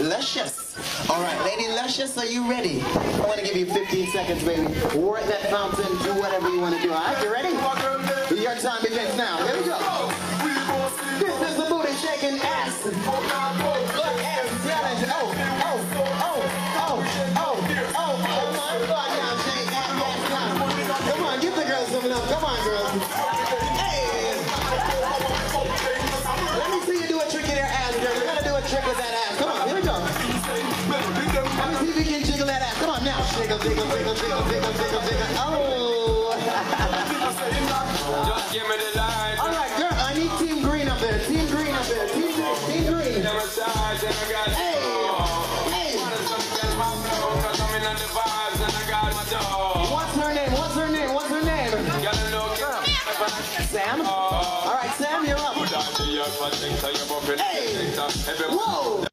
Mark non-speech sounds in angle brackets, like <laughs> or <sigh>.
Luscious. All right, Lady Luscious, are you ready? I want to give you 15 seconds, baby. Work that fountain, do whatever you want to do. All right, you ready? Your time begins now. Here we go. This is the booty shaking ass. Oh, oh, oh, oh, oh, oh, oh, now. Come on, girls. Hey. Let me see you do a trick in your ass, girl. You gotta do a trick with that ass. Oh. Just give me the light. <laughs> All right, girl. I need Team Green up there. Team Green up there. Team Green. Team Green. Them a size and I got Hey. Hey. some get my flow, cause I'm in on the vibes and I got my dog. What's her name? What's her name? What's her name? Got a look Sam. Oh. All right, Sam, you're up. Hey! Whoa.